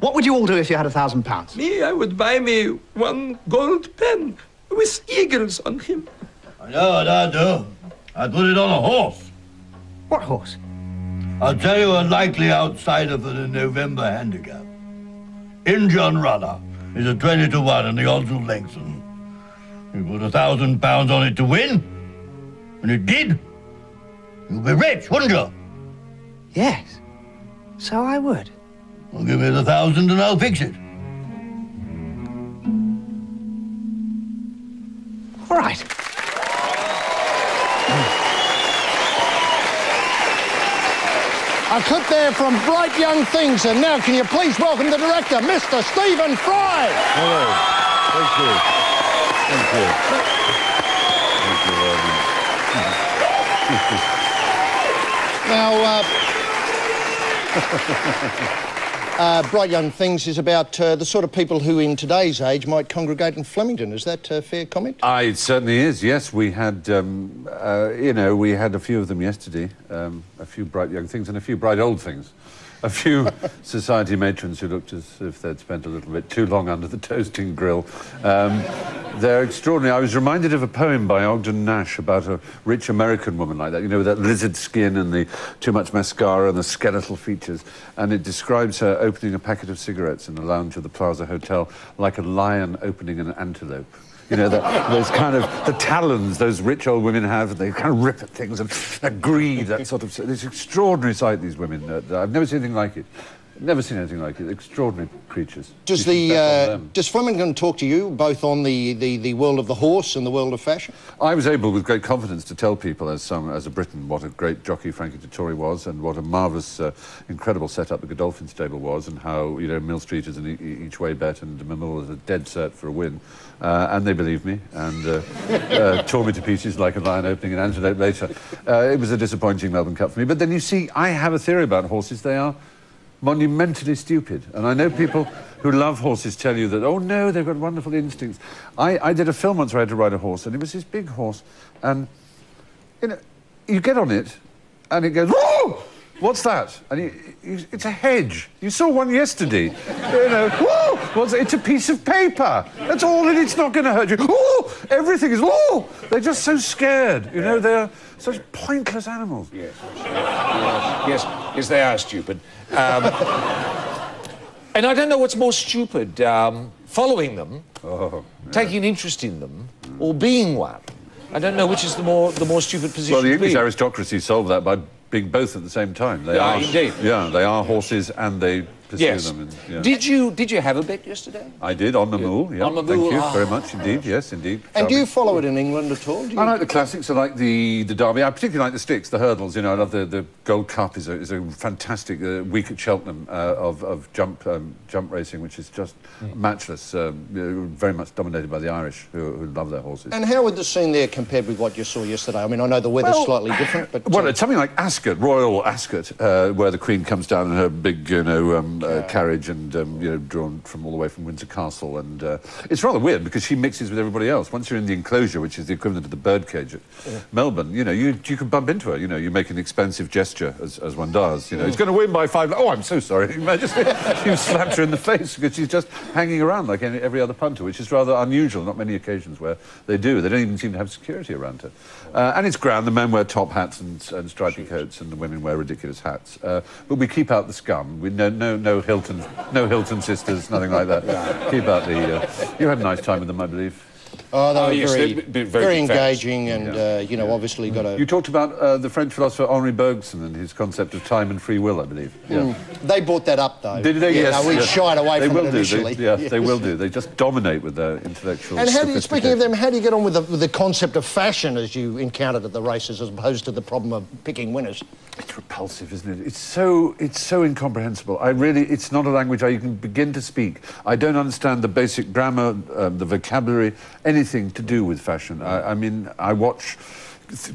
What would you all do if you had a thousand pounds? Me, I would buy me one gold pen with eagles on him. I know what I'd do. I'd put it on a horse. What horse? I'll tell you a likely outsider for the November handicap. Injun Runner is a 20 to 1 and the odds will lengthen. You put a thousand pounds on it to win, and it did. You'd be rich, wouldn't you? Yes. So I would. Well, give me the thousand and I'll fix it. All right. A clip there from Bright Young Things. And now, can you please welcome the director, Mr. Stephen Fry? Hello. Thank you. Thank you. Thank you, Now, uh, uh, Bright Young Things is about uh, the sort of people who in today's age might congregate in Flemington. Is that a fair comment? Uh, it certainly is, yes. We had, um, uh, you know, we had a few of them yesterday, um, a few bright young things and a few bright old things a few society matrons who looked as if they'd spent a little bit too long under the toasting grill. Um, they're extraordinary. I was reminded of a poem by Ogden Nash about a rich American woman like that, you know, with that lizard skin and the too much mascara and the skeletal features. And it describes her opening a packet of cigarettes in the lounge of the Plaza Hotel like a lion opening an antelope. You know, the, those kind of, the talons those rich old women have, they kind of rip at things, and that greed, that sort of, this extraordinary sight, these women. I've never seen anything like it. Never seen anything like it. Extraordinary creatures. Does the uh, does Flemington talk to you both on the, the, the world of the horse and the world of fashion? I was able, with great confidence, to tell people as some as a Briton what a great jockey Frankie Dettori was, and what a marvellous, uh, incredible setup the Godolphin stable was, and how you know Millstreet is an e each way bet, and Mamool is a dead cert for a win, uh, and they believed me and uh, uh, tore me to pieces like a lion opening an antelope later. Uh, it was a disappointing Melbourne Cup for me, but then you see, I have a theory about horses. They are monumentally stupid. And I know people who love horses tell you that, oh no, they've got wonderful instincts. I, I did a film once where I had to ride a horse, and it was this big horse, and you know, you get on it, and it goes, whoa! What's that? And you, you, it's a hedge. You saw one yesterday. you know, whoa! What's it? It's a piece of paper. That's all, and it's not going to hurt you. Oh, everything is. Oh, they're just so scared. You know, they're such pointless animals. Yes, yes, yes, they are stupid. Um, and I don't know what's more stupid: um, following them, oh, yeah. taking an interest in them, or being one. I don't know which is the more the more stupid position. Well, the English aristocracy solved that by being both at the same time. They yeah, are, indeed. Yeah, they are horses and they pursue yes. them. And, yeah. Did you did you have a bet yesterday? I did on the yeah. Mool. Yeah. On the Thank you oh. very much indeed. Yes, indeed. And do you follow it in England at all? I like the classics. I like the the Derby. I particularly like the sticks, the hurdles. You know, I love the the Gold Cup is a is a fantastic uh, week at Cheltenham uh, of of jump um, jump racing, which is just mm. matchless. Um, very much dominated by the Irish, who, who, love their horses. And how would the scene there compare with what you saw yesterday? I mean, I know the weather's well, slightly different, but well, uh, it's something like Ascot, Royal Ascot, uh, where the Queen comes down in her big, you know, um, uh, carriage and um, you know drawn from all the way from Windsor Castle. And uh, it's rather weird because she mixes with everybody else. Once you're in the enclosure, which is the equivalent of the birdcage at yeah. Melbourne, you know you you can bump into her. You know you make an expensive gesture as, as one does. You know, mm. it's going to win by five. Oh, I'm so sorry, Majesty. you slapped her in the face because she's just hanging around like any, every other punter, which is rather unusual. Not many occasions where they do. They don't even seem to have security around her. Uh, and it's grand. The men wear top hats and, and stripy coats, and the women wear ridiculous hats. Uh, but we keep out the scum. We no no no Hilton no Hilton sisters, nothing like that. keep out the. Uh, you had a nice time with them, I believe. Oh, they oh, were yes, very, very, very engaging and, yeah. uh, you know, yeah. obviously got a... You talked about uh, the French philosopher Henri Bergson and his concept of time and free will, I believe. Yeah. Mm. They brought that up, though. Did they? Yeah, yes. No, we yes. shied away they from will it initially. Do. They, yeah, yes. they will do. They just dominate with their intellectual And how do you, speaking of them, how do you get on with the, with the concept of fashion as you encountered at the races as opposed to the problem of picking winners? It's repulsive, isn't it? It's so it's so incomprehensible. I really, it's not a language I can begin to speak. I don't understand the basic grammar, um, the vocabulary, anything to do with fashion. I, I mean, I watch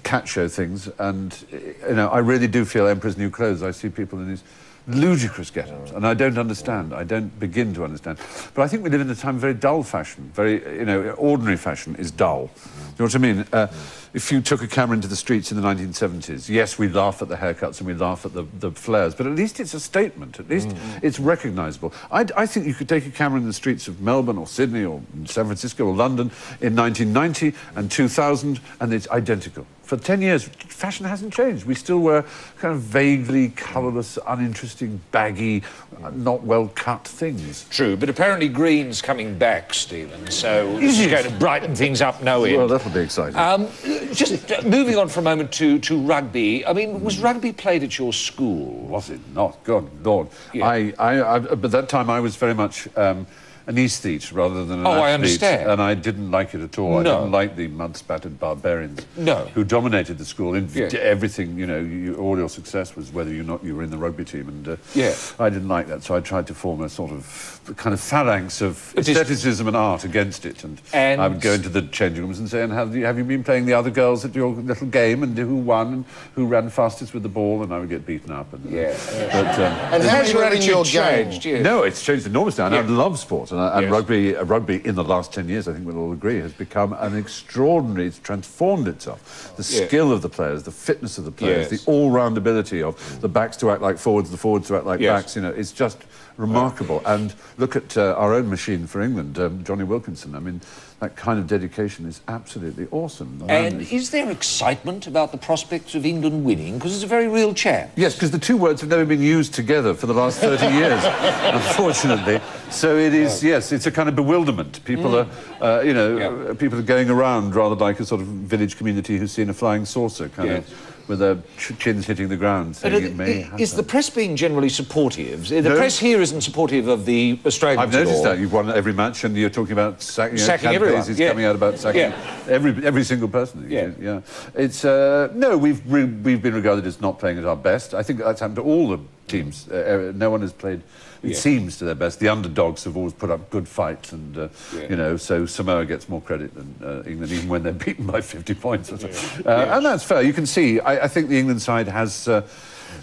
cat show things, and you know, I really do feel Emperor's New Clothes. I see people in these ludicrous get-ups, and I don't understand. I don't begin to understand. But I think we live in a time of very dull fashion. Very, you know, ordinary fashion is dull. You know what I mean? Uh, if you took a camera into the streets in the 1970s, yes, we laugh at the haircuts and we laugh at the, the flares, but at least it's a statement. At least it's recognisable. I, I think you could take a camera in the streets of Melbourne or Sydney or San Francisco or London in 1990 and 2000, and it's identical. For 10 years, fashion hasn't changed. We still wear kind of vaguely colourless, uninteresting, baggy, uh, not well cut things. True, but apparently green's coming back, Stephen, so this Is it's going to brighten things up no end. Well, that'll be exciting. Um, just uh, moving on for a moment to, to rugby. I mean, was rugby played at your school? Was it not? God, Lord. Yeah. I, I, I, but that time I was very much um, an aesthete rather than an Oh, I athlete, understand. And I didn't like it at all. I didn't like the mud-spattered barbarians No. who dominated the school. In Yeah. Everything, you know, you, all your success was whether or not you were in the rugby team. And uh, Yeah. I didn't like that, so I tried to form a sort of kind of phalanx of It is- aestheticism and art against it. And, And- I would go into the changing rooms and say, and have you, have you been playing the other girls at your little game and who won and who ran fastest with the ball? And I would get beaten up. And, Yeah. But, um, And how Has your attitude your changed? Yes. no, it's changed enormously, and I love sport. And, and Yes. rugby, uh, rugby in the last 10 years, I think we'll all agree, has become an extraordinary, it's transformed itself. The Yeah. skill of the players, the fitness of the players, Yes. the all-round ability of the backs to act like forwards, the forwards to act like Yes. backs, you know, it's just remarkable. And look at uh, our own machine for England, um, Jonny Wilkinson. I mean, that kind of dedication is absolutely awesome. The And is- is there excitement about the prospects of England winning? Because it's a very real chance. Yes, because the two words have never been used together for the last 30 years, unfortunately. So it is, yes, it's a kind of bewilderment. People are, uh, you know, Yeah. uh, people are going around rather like a sort of village community who's seen a flying saucer, kind Yes. of, with their ch- chins hitting the ground, saying But it may is the press being generally supportive? The No. press here isn't supportive of the Australians I've noticed that you've won every match, and you're talking about sack, you know, Sacking everyone, is yeah. coming out about sacking Yeah. every every single person. Yeah. yeah. It's uh, no, we've re- we've been regarded as not playing at our best. I think that's happened to all the teams. Uh, uh, no one has played. It Yeah. seems to their best. The underdogs have always put up good fights, and uh, Yeah. you know, so Samoa gets more credit than uh, England, even when they're beaten by 50 points. Or something. Uh, And that's fair. You can see. I, I think the England side has.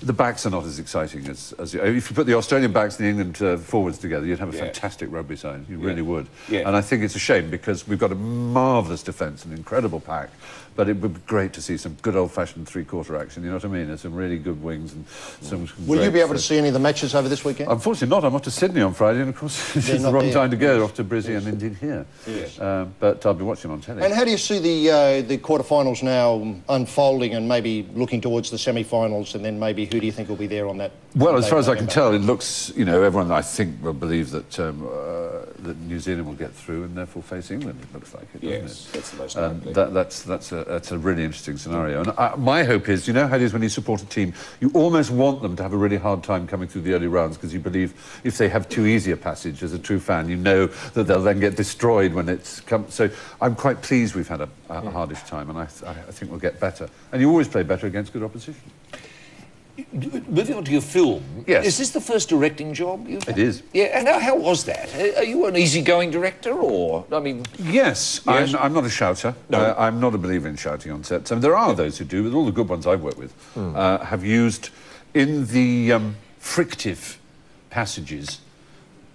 The backs are not as exciting as, as if you put the Australian backs and the England uh, forwards together, you'd have a fantastic rugby side. You really would. And I think it's a shame because we've got a marvellous defence, an incredible pack, but it would be great to see some good old-fashioned three-quarter action. You know what I mean? There's some really good wings and some. Will you be able to see any of the matches over this weekend? Unfortunately not. I'm off to Sydney on Friday, and of course it's the wrong there. time to go. Off to Brizzy and indeed here. Um, but I'll be watching on telly. And how do you see the uh, the quarterfinals now unfolding and maybe looking towards the semi-finals and then maybe who do you think will be there on that? Well, as far as I can tell, it looks, you know, everyone I think will believe that um, uh, that New Zealand will get through and therefore face England. It looks like it, doesn't Yes, it? that's the most Um, likely. that, that's that's a that's a really interesting scenario. And I, my hope is, you know, how it is when you support a team, you almost want them to have a really hard time coming through the early rounds because you believe if they have too easy a passage as a true fan, you know that they'll then get destroyed when it's come. So I'm quite pleased we've had a, a hardish time, and I, th- I think we'll get better. And you always play better against good opposition. Moving on to your film, Yes. is this the first directing job you've It is. Yeah, and how, how was that? Uh, Are you an easygoing director, or I mean, Yes, Yes? I'm, I'm not a shouter. No. Uh, I'm not a believer in shouting on sets. I mean, there are those who do, but all the good ones I've worked with Hmm. uh, have used in the um, frictive passages.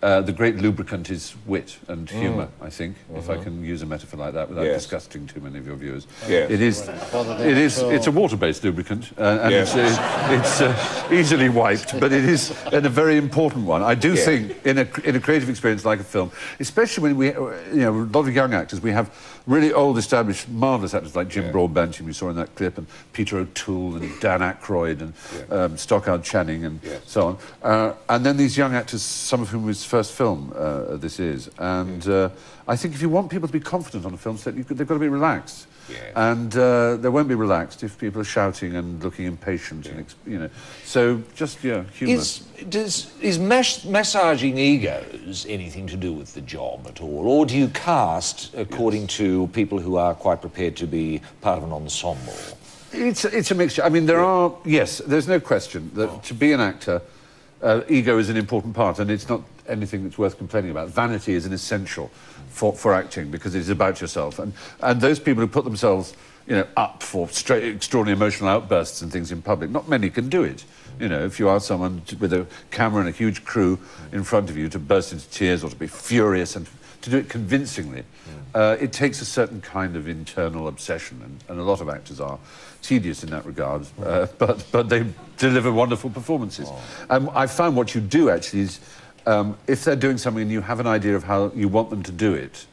Uh, the great lubricant is wit and humour, I think, if I can use a metaphor like that without Hmm. Yes. disgusting too many of your viewers. Yes. It is, it is, it's a water-based lubricant, uh, and Yes. it's, uh, it's uh, easily wiped, but it is and a very important one. I do Yeah. think in a, in a creative experience like a film, especially when we, uh, you know, a lot of young actors, we have really old, established, marvellous actors like Jim Yeah. Broadbent, whom you saw in that clip, and Peter O'Toole, and Dan Aykroyd, and Yeah. um, Stockard Channing, and Yes. so on. Uh, and then these young actors, some of whom his first film uh, this is. And uh, I think if you want people to be confident on a film set, you've they've got to be relaxed. Yes. And uh, they won't be relaxed if people are shouting and looking impatient, and ex- you know. So just yeah, humour. is does is mas- massaging egos anything to do with the job at all, or do you cast according to people who are quite prepared to be part of an ensemble? It's, it's a mixture. I mean, there are, yes, there's no question that to be an actor, uh, ego is an important part, and it's not anything that's worth complaining about. Vanity is an essential for, for acting because it is about yourself. And, and those people who put themselves you know, up for extraordinary emotional outbursts and things in public, not many can do it. You know, if you ask someone to, with a camera and a huge crew in front of you to burst into tears or to be furious and to do it convincingly, uh, it takes a certain kind of internal obsession, and, and a lot of actors are tedious in that regard, uh, but, but they deliver wonderful performances. And I found what you do actually is, um, if they're doing something and you have an idea of how you want them to do it,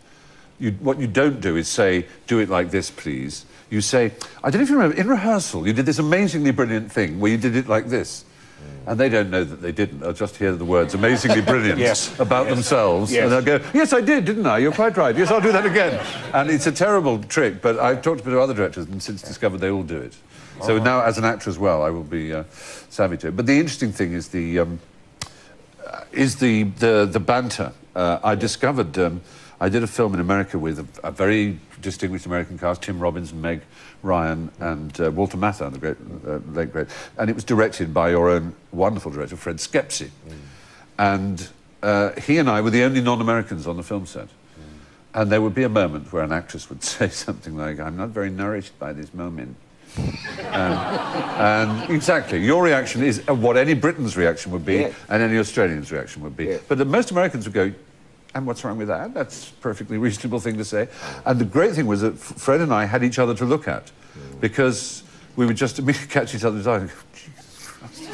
you, what you don't do is say, do it like this, please. You say, I don't know if you remember, in rehearsal, you did this amazingly brilliant thing where you did it like this. And they don't know that they didn't. They'll just hear the words amazingly brilliant Yes. about Yes. themselves. Yes. And they'll go, yes, I did, didn't I? You're quite right. Yes, I'll do that again. And it's a terrible trick, but I've talked to a bit of other directors and since discovered they all do it. So now, as an actor as well, I will be uh, savvy to it. But the interesting thing is the, um, uh, is the, the, the banter. Uh, I discovered, um, I did a film in America with a, a very distinguished American cast, Tim Robbins and Meg Ryan and uh, Walter Matthau, the great, uh, late great. And it was directed by your own wonderful director, Fred Schepisi. And uh, he and I were the only non-Americans on the film set. And there would be a moment where an actress would say something like, I'm not very nourished by this moment. And exactly, your reaction is uh, what any Briton's reaction would be, and any Australian's reaction would be. But the most Americans would go, and what's wrong with that? That's a perfectly reasonable thing to say. And the great thing was that Fred and I had each other to look at, mm. because we would just immediately catch each other's eye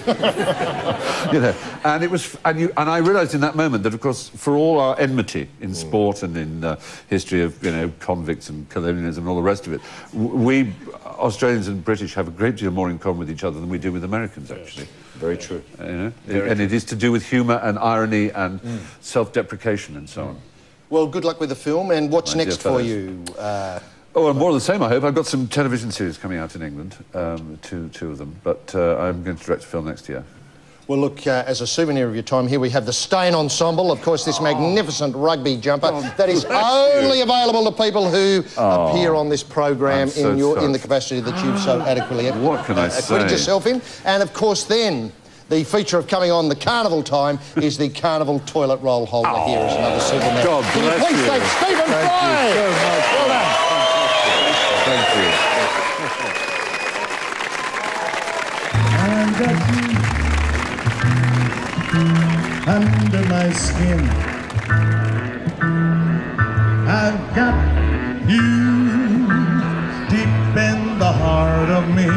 you know, and it was, and, you, and I realised in that moment that, of course, for all our enmity in sport and in uh, history of, you know, convicts and colonialism and all the rest of it, we Australians and British have a great deal more in common with each other than we do with Americans, actually. Very true. Uh, You know, and it is to do with humour and irony and self-deprecation and so on. Well, good luck with the film, and what's My next for you? Uh, Oh, and more of the same, I hope. I've got some television series coming out in England, um, two, two of them, but uh, I'm going to direct a film next year. well, look, uh, as a souvenir of your time here, we have the Stain Ensemble, of course, this magnificent rugby jumper that is only available to people who appear on this program so in your in the capacity that you've so adequately What can I uh, acquitted say? yourself in. And of course, then. The feature of coming on the carnival time is the carnival toilet roll holder. Here is another souvenir. God Can you bless please you. thank Stephen Fry? you so much. Well done. Thank you. Under my skin. I've got you deep in the heart of me.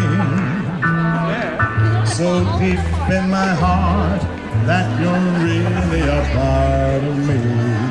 So deep in my heart that you're really a part of me.